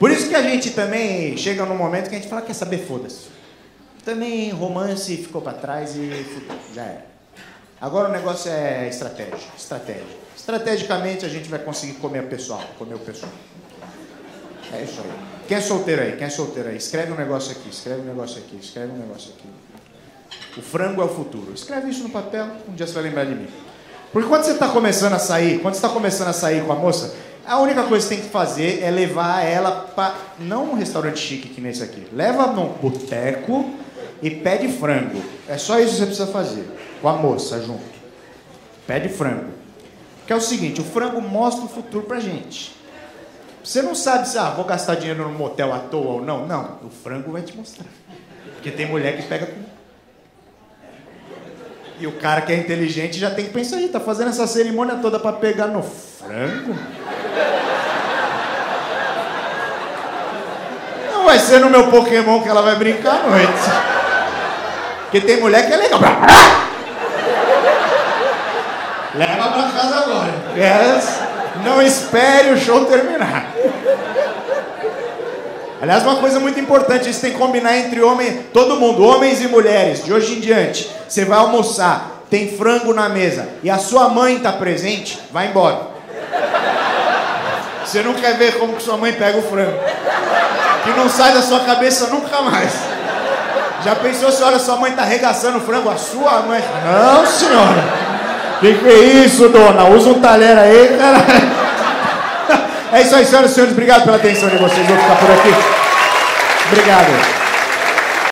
Por isso que a gente também chega num momento que a gente fala, quer saber, foda-se. Também romance ficou para trás e já era. Agora o negócio é estratégia, estratégia. Estrategicamente a gente vai conseguir comer o pessoal, comer o pessoal. É isso aí. Quem é solteiro aí? Quem é solteiro aí? Escreve um negócio aqui, escreve um negócio aqui, escreve um negócio aqui. O frango é o futuro. Escreve isso no papel, um dia você vai lembrar de mim. Porque quando você está começando a sair, quando você está começando a sair com a moça, a única coisa que tem que fazer é levar ela para não um restaurante chique que nesse aqui. Leva num boteco e pede frango. É só isso que você precisa fazer com a moça junto. Pede frango. Que é o seguinte, o frango mostra o futuro pra gente. Você não sabe se ah, vou gastar dinheiro no motel à toa ou não. Não, o frango vai te mostrar. Porque tem mulher que pega com e o cara que é inteligente já tem que pensar aí, tá fazendo essa cerimônia toda para pegar no frango? Vai ser no meu Pokémon que ela vai brincar à noite. Porque tem mulher que é legal. Leva pra casa agora. Yes. Não espere o show terminar. Aliás, uma coisa muito importante, isso tem que combinar entre homem, todo mundo, homens e mulheres, de hoje em diante. Você vai almoçar, tem frango na mesa e a sua mãe está presente, vai embora. Você não quer ver como que sua mãe pega o frango. Que não sai da sua cabeça nunca mais. Já pensou se olha sua mãe está arregaçando frango? A sua mãe. Não, senhora. Que que é isso, dona? Usa um talher aí, cara. É isso aí, senhoras e senhores. Obrigado pela atenção de vocês. Vou ficar por aqui. Obrigado.